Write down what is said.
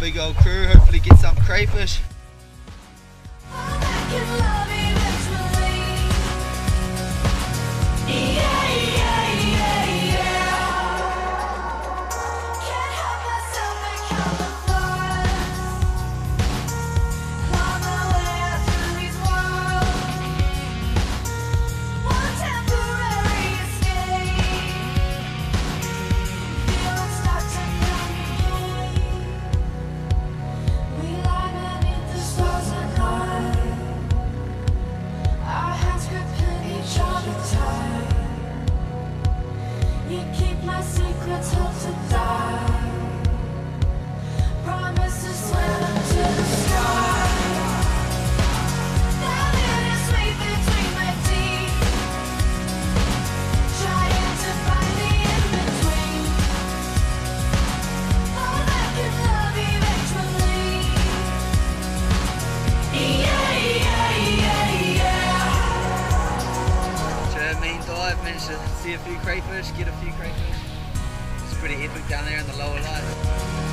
big old crew. Hopefully get some crayfish. My secrets, hope to die. To see a few crayfish, get a few crayfish. It's pretty epic down there in the lower light.